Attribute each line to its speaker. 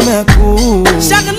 Speaker 1: Cool. Shaka